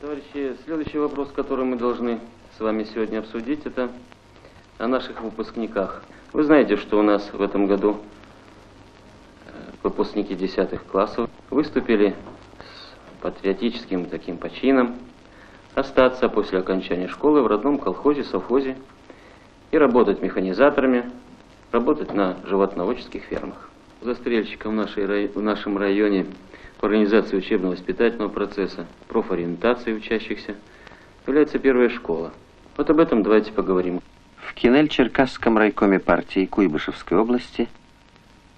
Товарищи, следующий вопрос, который мы должны с вами сегодня обсудить, это о наших выпускниках. Вы знаете, что у нас в этом году э, выпускники 10 классов выступили с патриотическим таким почином остаться после окончания школы в родном колхозе, совхозе и работать механизаторами, работать на животноводческих фермах. Застрельщиком в, нашей, в нашем районе по организации учебно-воспитательного процесса, профориентации учащихся является первая школа. Вот об этом давайте поговорим. В Кинель-Черкасском райкоме партии Куйбышевской области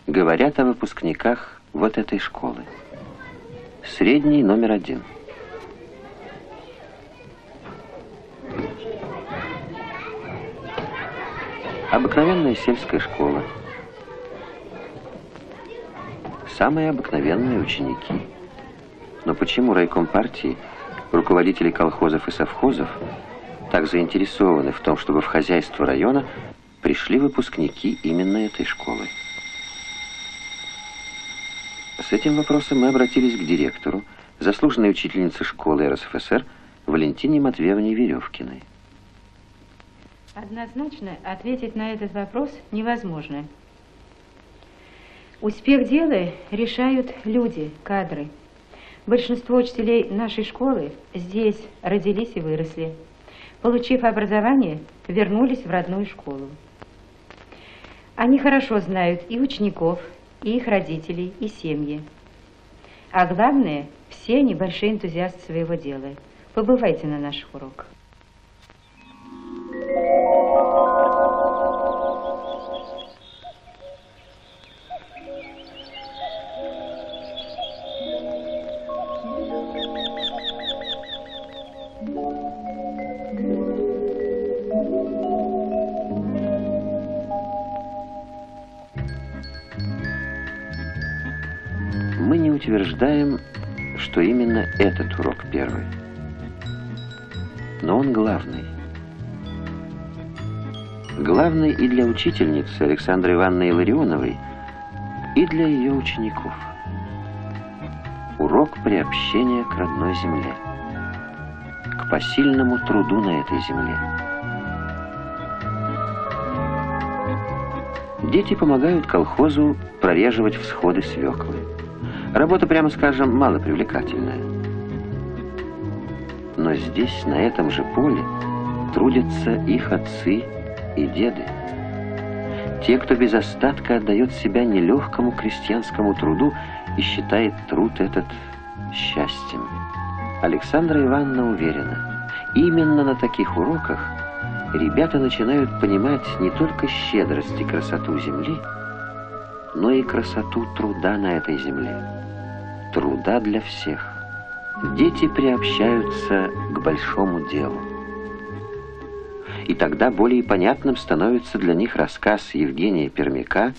говорят о выпускниках вот этой школы. Средний номер один. Обыкновенная сельская школа – самые обыкновенные ученики. Но почему райком партии, руководители колхозов и совхозов так заинтересованы в том, чтобы в хозяйство района пришли выпускники именно этой школы? С этим вопросом мы обратились к директору, заслуженной учительнице школы РСФСР Валентине Матвеевне Веревкиной. Однозначно ответить на этот вопрос невозможно. Успех дела решают люди, кадры. Большинство учителей нашей школы здесь родились и выросли. Получив образование, вернулись в родную школу. Они хорошо знают и учеников, и их родителей, и семьи. А главное, все небольшие энтузиасты своего дела. Побывайте на наших уроках. Этот урок первый. Но он главный. Главный и для учительницы Александры Ивановны Илларионовой, и для ее учеников. Урок приобщения к родной земле, к посильному труду на этой земле. Дети помогают колхозу прореживать всходы свеклы. Работа, прямо скажем, мало привлекательная. Но здесь, на этом же поле, трудятся их отцы и деды. Те, кто без остатка отдает себя нелегкому крестьянскому труду и считает труд этот счастьем. Александра Ивановна уверена, именно на таких уроках ребята начинают понимать не только щедрость и красоту земли, но и красоту труда на этой земле труда для всех. Дети приобщаются большому делу. И тогда более понятным становится для них рассказ Евгения Пермяка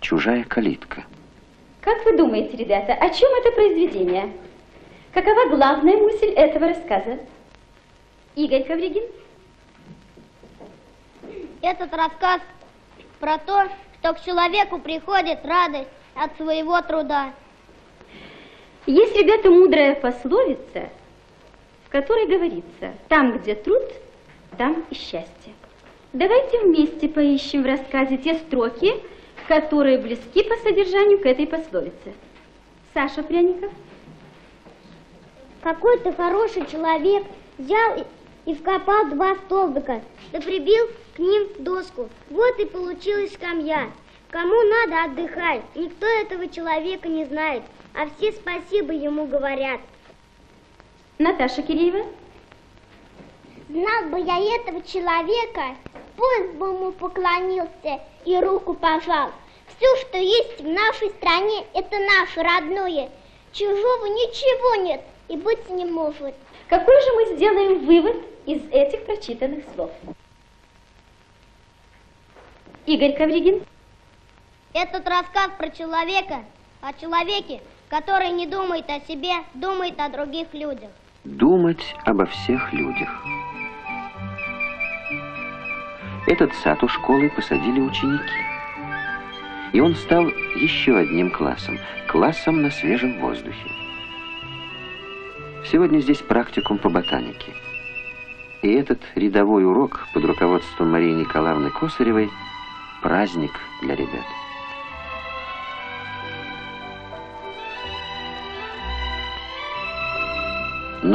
«Чужая калитка». Как вы думаете, ребята, о чем это произведение? Какова главная мысль этого рассказа? Игорь Ковригин? Этот рассказ про то, что к человеку приходит радость от своего труда. Есть, ребята, мудрая пословица, в которой говорится, там, где труд, там и счастье. Давайте вместе поищем в рассказе те строки, которые близки по содержанию к этой пословице. Саша Пряников. Какой-то хороший человек взял и вкопал два столбика, да прибил к ним доску. Вот и получилась скамья. Кому надо отдыхать, никто этого человека не знает а все спасибо ему говорят. Наташа Киреева? Знал бы я этого человека, пусть бы ему поклонился и руку пожал. Все, что есть в нашей стране, это наше родное. Чужого ничего нет и быть не может. Какой же мы сделаем вывод из этих прочитанных слов? Игорь Ковригин? Этот рассказ про человека, о человеке, который не думает о себе, думает о других людях. Думать обо всех людях. Этот сад у школы посадили ученики. И он стал еще одним классом, классом на свежем воздухе. Сегодня здесь практикум по ботанике. И этот рядовой урок под руководством Марии Николаевны Косаревой – праздник для ребят.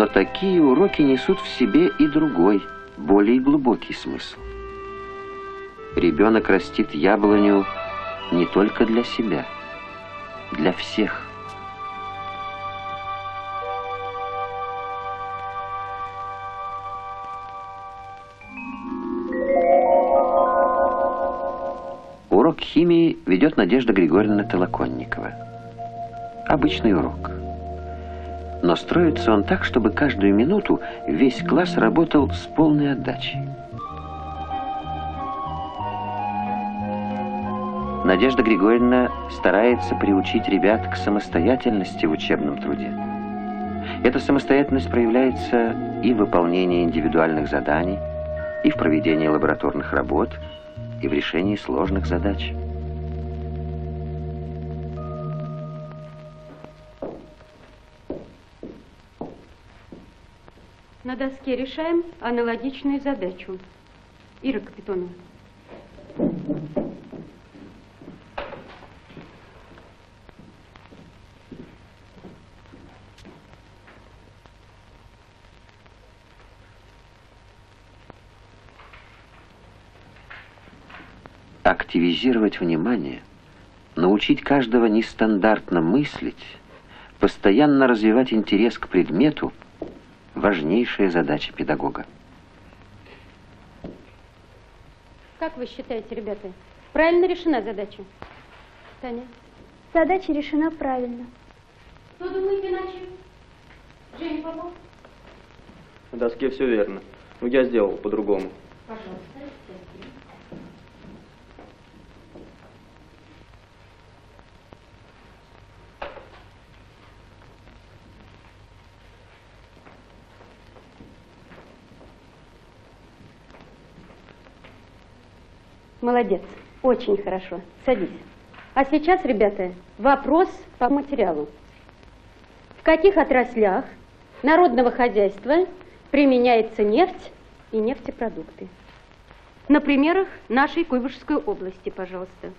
Но такие уроки несут в себе и другой, более глубокий смысл. Ребенок растит яблоню не только для себя, для всех. Урок химии ведет Надежда Григорьевна Толоконникова. Обычный урок. Но строится он так, чтобы каждую минуту весь класс работал с полной отдачей. Надежда Григорьевна старается приучить ребят к самостоятельности в учебном труде. Эта самостоятельность проявляется и в выполнении индивидуальных заданий, и в проведении лабораторных работ, и в решении сложных задач. Доске решаем аналогичную задачу. Ира Капитонова. Активизировать внимание, научить каждого нестандартно мыслить, постоянно развивать интерес к предмету – важнейшая задача педагога. Как вы считаете, ребята, правильно решена задача? Таня? Задача решена правильно. Кто думает иначе? Женя Попов? На доске все верно. Но я сделал по-другому. Пожалуйста. Молодец, очень хорошо. Садись. А сейчас, ребята, вопрос по материалу. В каких отраслях народного хозяйства применяется нефть и нефтепродукты? На примерах нашей Куйбышевской области, пожалуйста.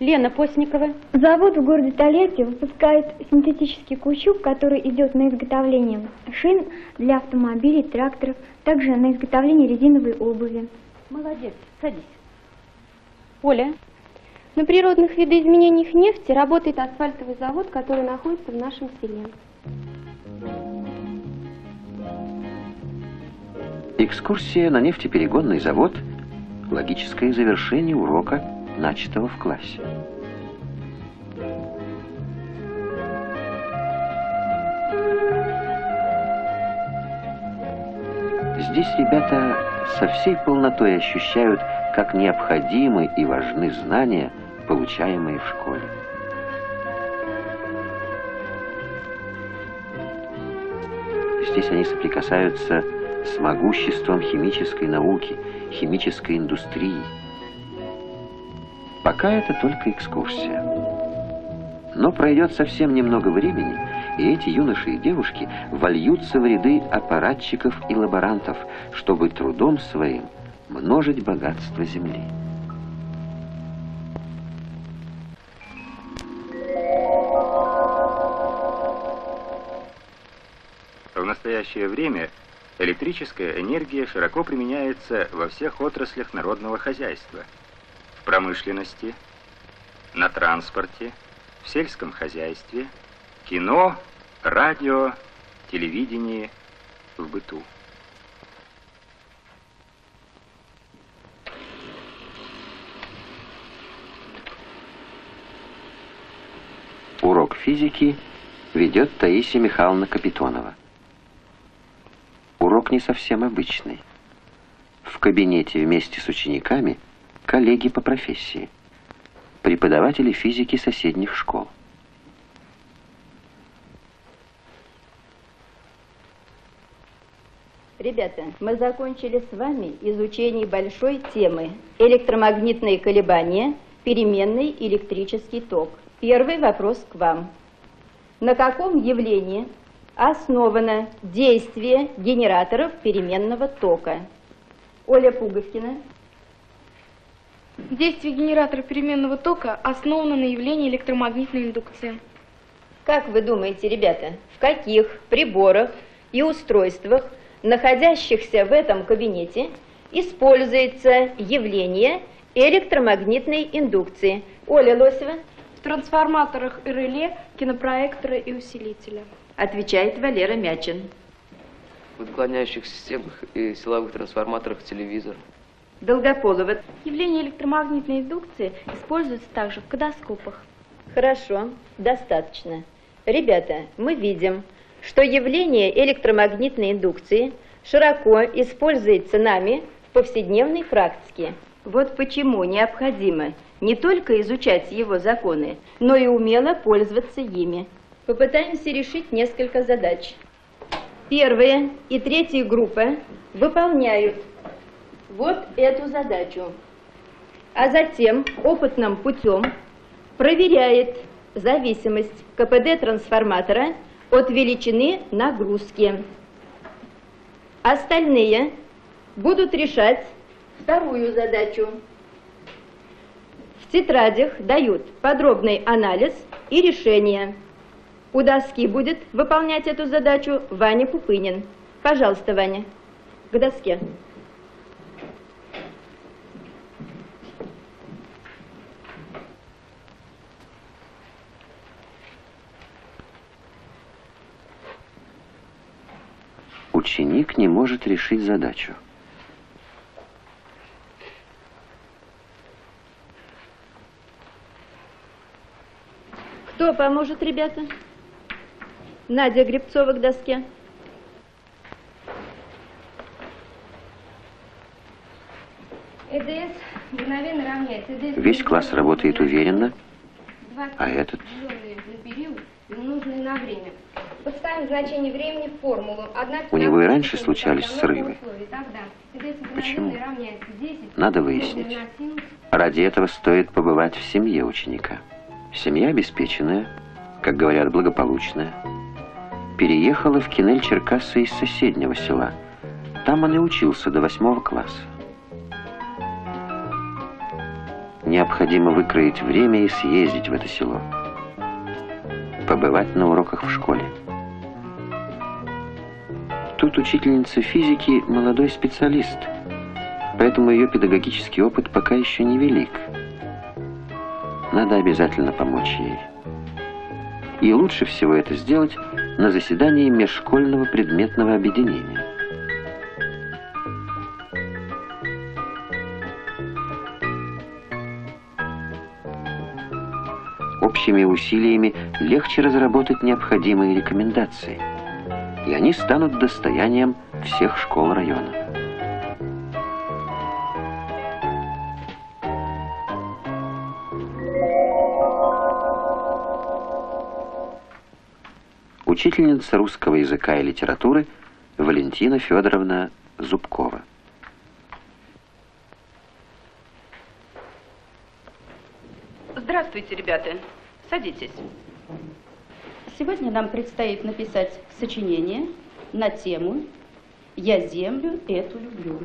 Лена Постникова. Завод в городе Тольятти выпускает синтетический каучук, который идет на изготовление шин для автомобилей, тракторов, также на изготовление резиновой обуви. Молодец, садись. Оля. На природных видоизменениях нефти работает асфальтовый завод, который находится в нашем селе. Экскурсия на нефтеперегонный завод – логическое завершение урока – начатого в классе. Здесь ребята со всей полнотой ощущают, как необходимы и важны знания, получаемые в школе. Здесь они соприкасаются с могуществом химической науки, химической индустрии, Пока это только экскурсия. Но пройдет совсем немного времени, и эти юноши и девушки вольются в ряды аппаратчиков и лаборантов, чтобы трудом своим множить богатство Земли. В настоящее время электрическая энергия широко применяется во всех отраслях народного хозяйства – промышленности, на транспорте, в сельском хозяйстве, кино, радио, телевидении, в быту. Урок физики ведет Таисия Михайловна Капитонова. Урок не совсем обычный. В кабинете вместе с учениками – коллеги по профессии, преподаватели физики соседних школ. Ребята, мы закончили с вами изучение большой темы электромагнитные колебания, переменный электрический ток. Первый вопрос к вам. На каком явлении основано действие генераторов переменного тока? Оля Пуговкина. Действие генератора переменного тока основано на явлении электромагнитной индукции. Как вы думаете, ребята, в каких приборах и устройствах, находящихся в этом кабинете, используется явление электромагнитной индукции? Оля Лосева. В трансформаторах и реле, кинопроектора и усилителя. Отвечает Валера Мячин. В отклоняющих системах и силовых трансформаторах телевизор. Долгополова. Явление электромагнитной индукции используется также в кадоскопах. Хорошо, достаточно. Ребята, мы видим, что явление электромагнитной индукции широко используется нами в повседневной практике. Вот почему необходимо не только изучать его законы, но и умело пользоваться ими. Попытаемся решить несколько задач. Первая и третья группа выполняют вот эту задачу, а затем опытным путем проверяет зависимость КПД трансформатора от величины нагрузки. Остальные будут решать вторую задачу. В тетрадях дают подробный анализ и решение. У доски будет выполнять эту задачу Ваня Пупынин. Пожалуйста, Ваня, к доске. Ученик не может решить задачу. Кто поможет, ребята? Надя Гребцова к доске. ЭДС мгновенно равняется. ЭДС Весь класс работает уверенно, а этот... на период, нужный на время. Подставим значение времени в формулу. Одна У него и раньше случались срывы. Почему? мгновенно равняется 10 Надо выяснить. Ради этого стоит побывать в семье ученика. Семья обеспеченная, как говорят, благополучная. Переехала в Кинель-Черкассы из соседнего села. Там он и учился до восьмого класса. Необходимо выкроить время и съездить в это село. Побывать на уроках в школе. Тут учительница физики молодой специалист, поэтому ее педагогический опыт пока еще не велик. Надо обязательно помочь ей. И лучше всего это сделать на заседании межшкольного предметного объединения. Общими усилиями легче разработать необходимые рекомендации, и они станут достоянием всех школ района. Учительница русского языка и литературы Валентина Федоровна Зубкова. Здравствуйте, ребята. Садитесь. Сегодня нам предстоит написать сочинение на тему «Я землю эту люблю».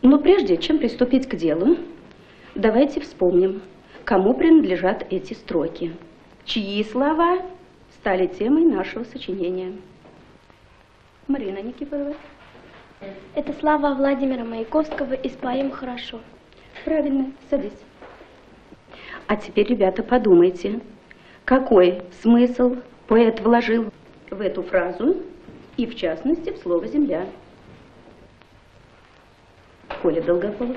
Но прежде чем приступить к делу, давайте вспомним, кому принадлежат эти строки, чьи слова стали темой нашего сочинения. Марина Никифорова. Это слава Владимира Маяковского из поэмы «Хорошо». Правильно, садись. А теперь, ребята, подумайте, какой смысл поэт вложил в эту фразу и, в частности, в слово «земля». Коля Долгополов.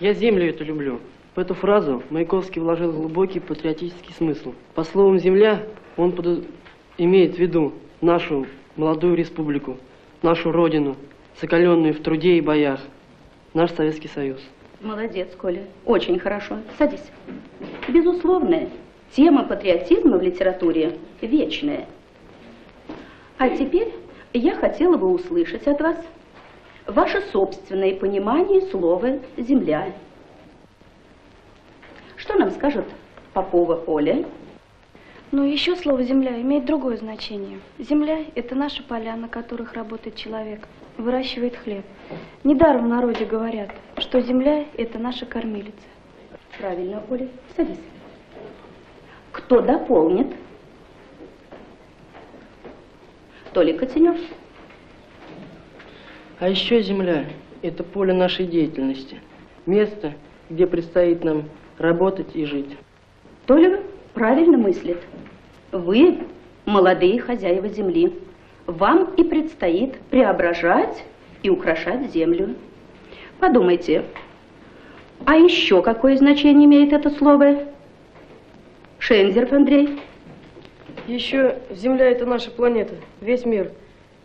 Я землю эту люблю. В эту фразу Маяковский вложил глубокий патриотический смысл. По словам «земля» он под... имеет в виду нашу молодую республику, нашу родину, закаленную в труде и боях, наш Советский Союз. Молодец, Коля. Очень хорошо. Садись. безусловно, тема патриотизма в литературе вечная. А теперь я хотела бы услышать от вас ваше собственное понимание слова «земля». Что нам скажет Попова Оля? Но еще слово «земля» имеет другое значение. Земля – это наши поля, на которых работает человек, выращивает хлеб. Недаром в народе говорят, что земля – это наша кормилица. Правильно, Оля, садись. Кто дополнит? Толик Котенев. А еще земля – это поле нашей деятельности. Место, где предстоит нам работать и жить. Толик правильно мыслит. Вы молодые хозяева земли. Вам и предстоит преображать и украшать землю. Подумайте, а еще какое значение имеет это слово? Шензерф Андрей. Еще Земля – это наша планета, весь мир.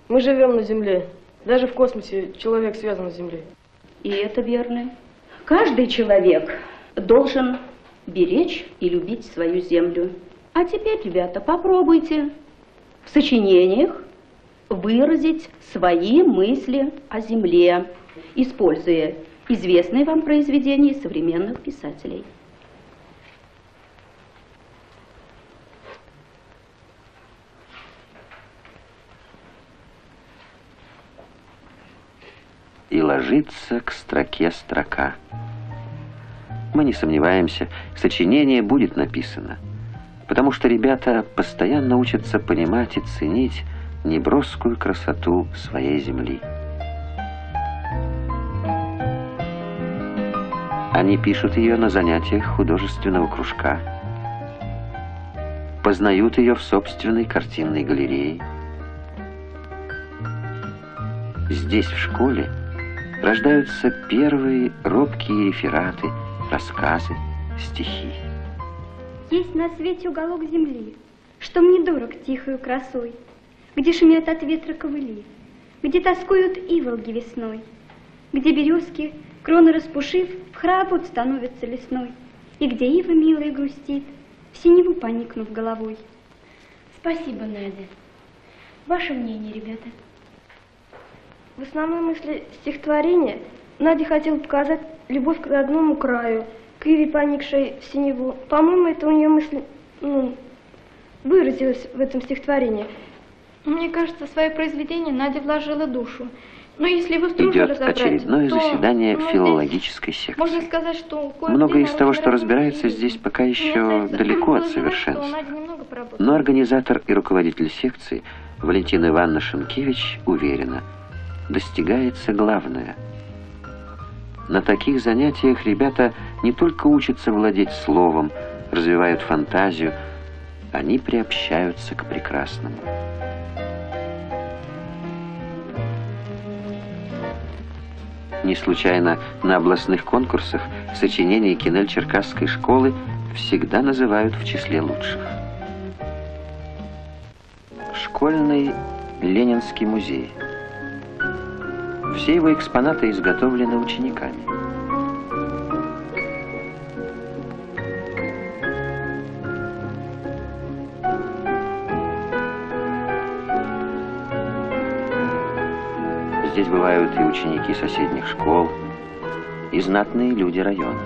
Мы живем на Земле. Даже в космосе человек связан с Землей. И это верно. Каждый человек должен беречь и любить свою землю. А теперь, ребята, попробуйте в сочинениях выразить свои мысли о земле, используя известные вам произведения современных писателей. И ложится к строке строка. Мы не сомневаемся, сочинение будет написано, потому что ребята постоянно учатся понимать и ценить неброскую красоту своей земли. Они пишут ее на занятиях художественного кружка, познают ее в собственной картинной галерее. Здесь, в школе, рождаются первые робкие рефераты, рассказы, стихи. Есть на свете уголок земли, что мне дорог тихою красой, где шумят от ветра ковыли, где тоскуют иволги весной, где березки, кроны распушив, в храпут становятся лесной, и где ива милая грустит, в синеву поникнув головой. Спасибо, Надя. Ваше мнение, ребята? В основной мысли стихотворения Надя хотела показать любовь к родному краю, к Иве, поникшей в синеву. По-моему, это у нее мысль ну, выразилась в этом стихотворении. Мне кажется, в свое произведение Надя вложила душу. Но если вы Идет разобрать, очередное то, заседание ну, филологической секции. Можно сказать, что Многое из того, что разбирается здесь, пока еще далеко от совершенства. Но организатор и руководитель секции Валентина Ивановна Шенкевич уверена, достигается главное. На таких занятиях ребята не только учатся владеть словом, развивают фантазию, они приобщаются к прекрасному. Не случайно на областных конкурсах сочинения Кинель-Черкасской школы всегда называют в числе лучших. Школьный Ленинский музей. Все его экспонаты изготовлены учениками. Здесь бывают и ученики соседних школ, и знатные люди района.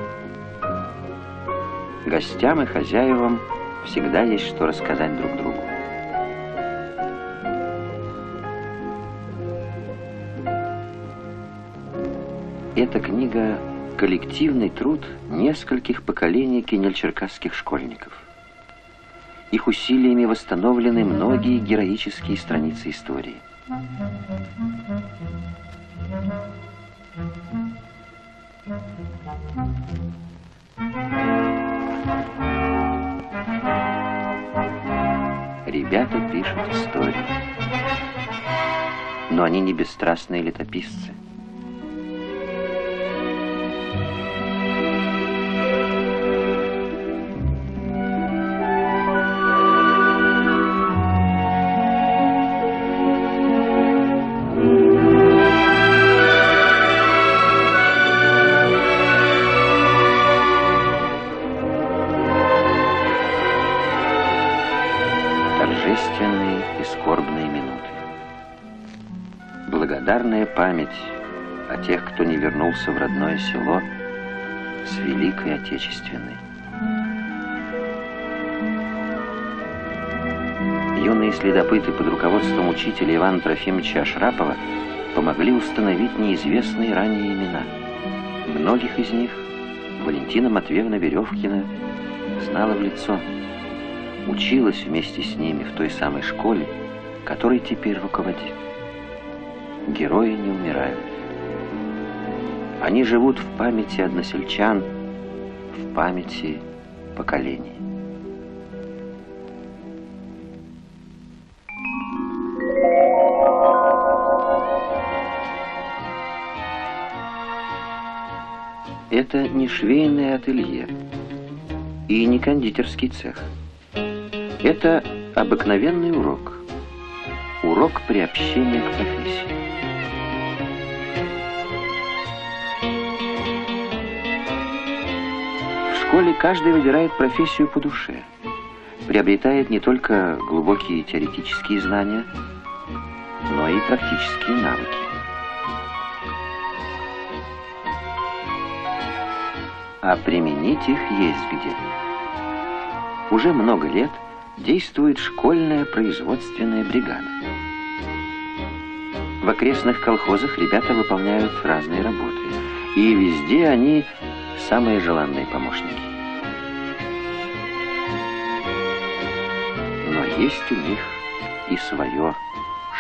Гостям и хозяевам всегда есть что рассказать друг другу. Эта книга – коллективный труд нескольких поколений кенельчеркасских школьников. Их усилиями восстановлены многие героические страницы истории. Ребята пишут историю. Но они не бесстрастные летописцы. Вернулся в родное село с Великой Отечественной. Юные следопыты под руководством учителя Ивана Трофимовича Ашрапова помогли установить неизвестные ранее имена. Многих из них Валентина Матвеевна Веревкина знала в лицо. Училась вместе с ними в той самой школе, которой теперь руководит. Герои не умирают. Они живут в памяти односельчан, в памяти поколений. Это не швейное ателье и не кондитерский цех. Это обыкновенный урок. Урок приобщения к профессии. Школе каждый выбирает профессию по душе, приобретает не только глубокие теоретические знания, но и практические навыки. а применить их есть где. Уже много лет действует школьная производственная бригада. В окрестных колхозах ребята выполняют разные работы, и везде они самые желанные помощники. Но есть у них и свое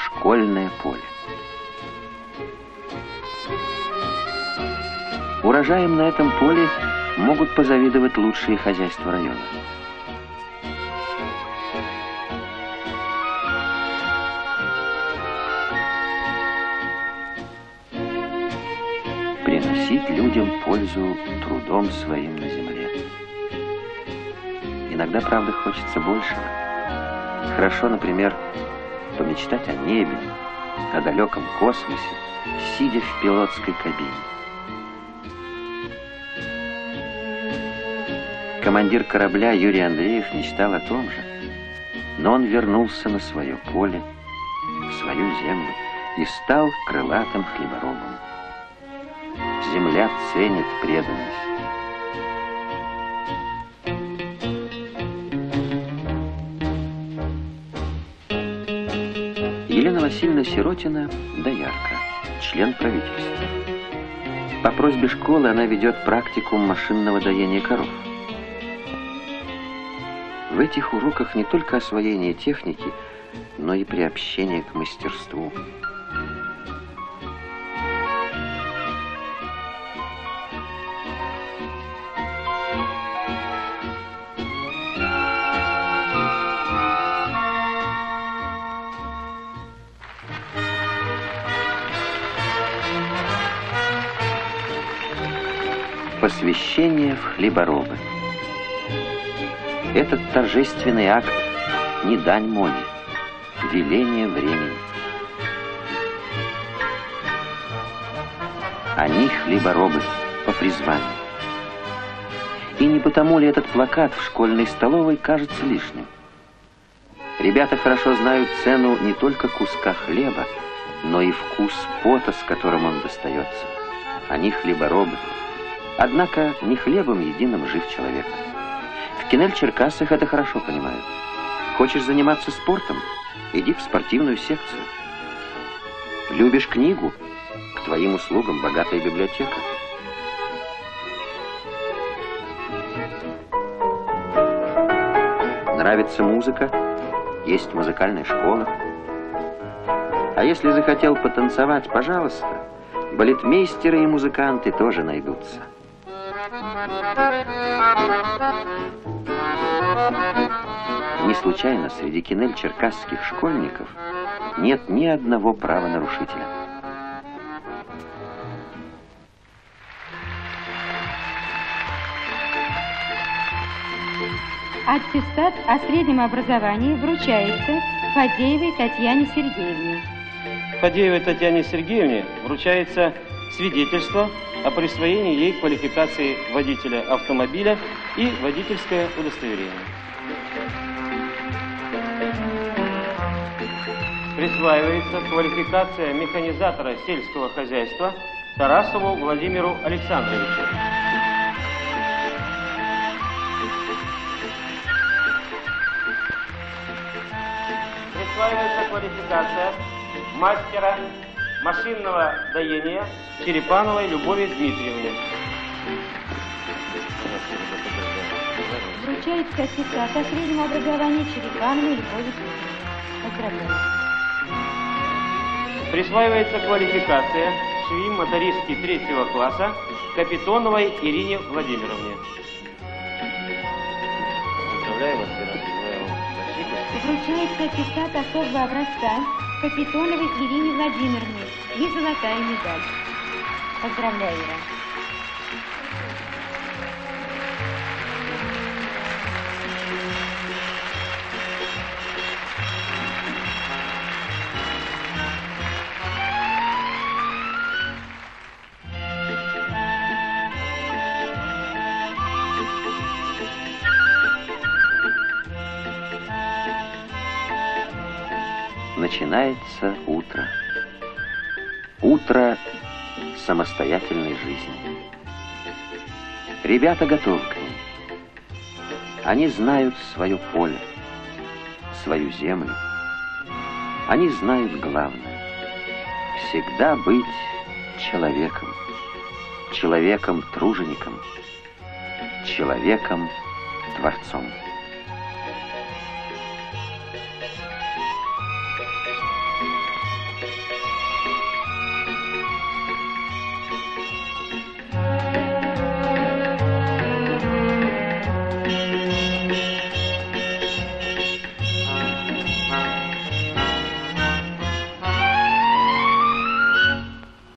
школьное поле. Урожаем на этом поле могут позавидовать лучшие хозяйства района. Приносить людям пользу трудом своим на земле. Иногда, правда, хочется большего. Хорошо, например, помечтать о небе, о далеком космосе, сидя в пилотской кабине. Командир корабля Юрий Андреев мечтал о том же. Но он вернулся на свое поле, в свою землю и стал крылатым хлеборобом. Земля ценит преданность. Елена Васильевна Сиротина – доярка, член правительства. По просьбе школы она ведет практикум машинного доения коров. В этих уроках не только освоение техники, но и приобщение к мастерству. Посвящение в хлеборобы. Этот торжественный акт не дань моде, веление времени. Они хлеборобы по призванию. И не потому ли этот плакат в школьной столовой кажется лишним? Ребята хорошо знают цену не только куска хлеба, но и вкус пота, с которым он достается. Они хлеборобы. Однако не хлебом единым жив человек. В Кинель-Черкасах это хорошо понимают. Хочешь заниматься спортом? Иди в спортивную секцию. Любишь книгу? К твоим услугам богатая библиотека. Нравится музыка? Есть музыкальная школа. А если захотел потанцевать, пожалуйста, балетмейстеры и музыканты тоже найдутся. Не случайно среди кинель-черкасских школьников нет ни одного правонарушителя. Аттестат о среднем образовании вручается Фадеевой Татьяне Сергеевне. Фадеевой Татьяне Сергеевне вручается свидетельство о присвоении ей квалификации водителя автомобиля и водительское удостоверение. Присваивается квалификация механизатора сельского хозяйства Тарасову Владимиру Александровичу. Присваивается квалификация мастера машинного доения Черепановой Любови Дмитриевне. Вручает сертификат о среднем образовании Черепановой Любови Дмитриевне. Поздравляю. Присваивается квалификация швеи-мотористки третьего класса Капитоновой Ирине Владимировне. Поздравляю вас, Ира. Желаю вам больших успехов. Вручает сертификат особого образца Капитоновой Ирине Владимировне и золотая медаль. Поздравляю, Ира. Начинается утро. Утро самостоятельной жизни. Ребята готовы к ней. Они знают свое поле, свою землю. Они знают главное. Всегда быть человеком. Человеком-тружеником. Человеком-творцом.